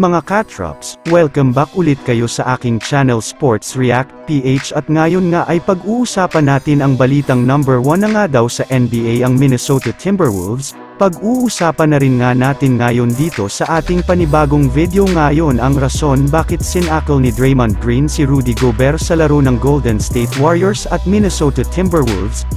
Mga Katrops, welcome back ulit kayo sa aking channel Sports React PH at ngayon nga ay pag-uusapan natin ang balitang number 1 na nga daw sa NBA ang Minnesota Timberwolves, pag-uusapan na rin nga natin ngayon dito sa ating panibagong video ngayon ang rason bakit sinakal ni Draymond Green si Rudy Gobert sa laro ng Golden State Warriors at Minnesota Timberwolves,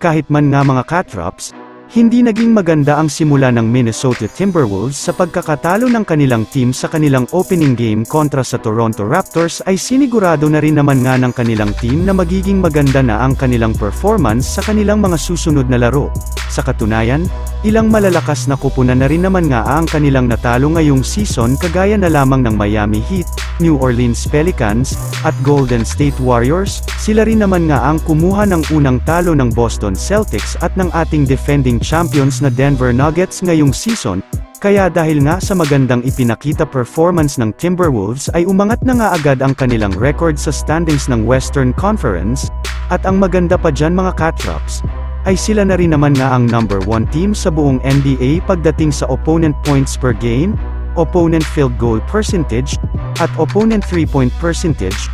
Kahit man nga mga Catrops, hindi naging maganda ang simula ng Minnesota Timberwolves sa pagkakatalo ng kanilang team sa kanilang opening game kontra sa Toronto Raptors ay sinigurado na rin naman nga ng kanilang team na magiging maganda na ang kanilang performance sa kanilang mga susunod na laro. Sa katunayan, ilang malalakas na kupunan na rin naman nga ang kanilang natalo ngayong season kagaya na lamang ng Miami Heat, New Orleans Pelicans, at Golden State Warriors, sila rin naman nga ang kumuha ng unang talo ng Boston Celtics at ng ating defending champions na Denver Nuggets ngayong season, kaya dahil nga sa magandang ipinakita performance ng Timberwolves ay umangat na nga agad ang kanilang record sa standings ng Western Conference, at ang maganda pa dyan mga Catrops, ay sila na rin naman nga ang number 1 team sa buong NBA pagdating sa opponent points per game, opponent field goal percentage, at opponent 3-point percentage,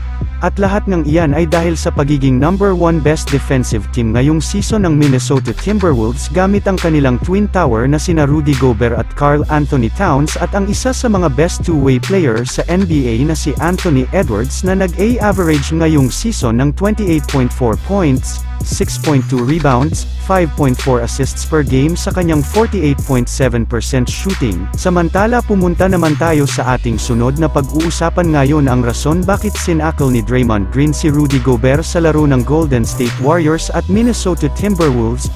at lahat ng iyan ay dahil sa pagiging number 1 best defensive team ngayong season ng Minnesota Timberwolves gamit ang kanilang twin tower na sina Rudy Gobert at Carl Anthony Towns at ang isa sa mga best two-way players sa NBA na si Anthony Edwards na nag-a-average ngayong season ng 28.4 points, 6.2 rebounds, 5.4 assists per game sa kanyang 48.7% shooting. Samantala pumunta naman tayo sa ating sunod na pag-uusapan ngayon ang rason bakit sinakal ni Draymond Green si Rudy Gobert sa laro ng Golden State Warriors at Minnesota Timberwolves,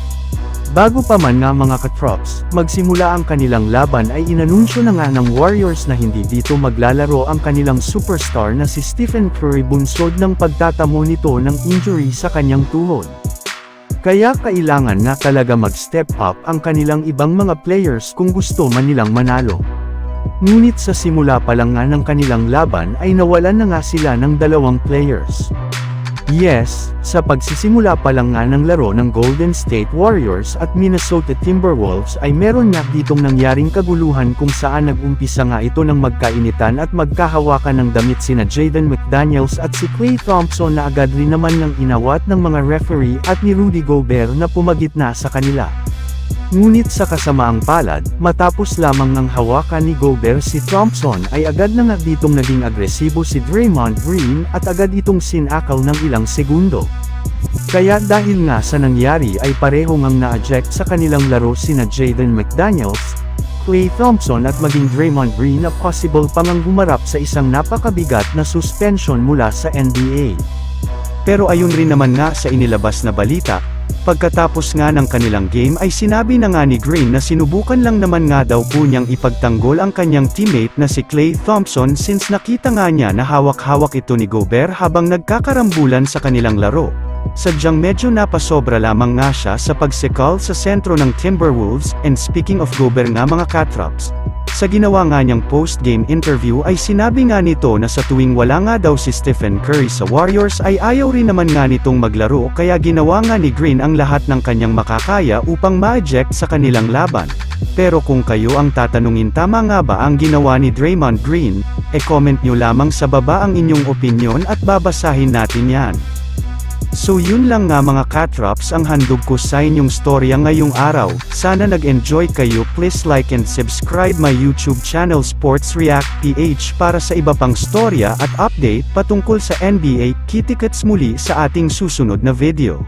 Bago pa man nga mga katrops, magsimula ang kanilang laban ay inanunsyo na nga ng Warriors na hindi dito maglalaro ang kanilang superstar na si Stephen Curry bunsod ng pagtatamo nito ng injury sa kanyang tuhod. Kaya kailangan nga talaga mag-step up ang kanilang ibang mga players kung gusto man nilang manalo. Ngunit sa simula pa lang nga ng kanilang laban ay nawalan na nga sila ng dalawang players. Yes, sa pagsisimula pa lang nga ng laro ng Golden State Warriors at Minnesota Timberwolves ay meron nga ditong nangyaring kaguluhan kung saan nag-umpisa nga ito ng magkainitan at magkahawakan ng damit sina Jaden McDaniels at si Klay Thompson na agad rin naman ng inawat ng mga referee at ni Rudy Gobert na pumagitna sa kanila. Ngunit sa kasamaang palad, matapos lamang ng hawakan ni Gobert si Thompson ay agad na nga ditong naging agresibo si Draymond Green at agad itong sinakal ng ilang segundo. Kaya dahil nga sa nangyari ay pareho ngang na-eject sa kanilang laro sina Jaden McDaniels, Klay Thompson at maging Draymond Green na possible pang gumarap sa isang napakabigat na suspension mula sa NBA. Pero ayun rin naman nga sa inilabas na balita, Pagkatapos nga ng kanilang game ay sinabi na nga ni Green na sinubukan lang naman nga daw po niyang ipagtanggol ang kanyang teammate na si Clay Thompson since nakita nga niya na hawak-hawak ito ni Gobert habang nagkakarambulan sa kanilang laro. Sadyang medyo napasobra lamang nga siya sa pagsikal sa sentro ng Timberwolves, and speaking of Gobert nga mga Catrops, sa ginawa nga niyang post-game interview ay sinabi nga nito na sa tuwing wala nga daw si Stephen Curry sa Warriors ay ayaw rin naman nga nitong maglaro kaya ginawa nga ni Green ang lahat ng kanyang makakaya upang ma-eject sa kanilang laban. Pero kung kayo ang tatanungin tama nga ba ang ginawa ni Draymond Green, e-comment nyo lamang sa baba ang inyong opinion at babasahin natin yan. So yun lang nga mga Catrops ang handog ko sa inyong storya ngayong araw, sana nag-enjoy kayo. Please like and subscribe my YouTube channel Sports React PH para sa iba pang storya at update patungkol sa NBA, kitikets muli sa ating susunod na video.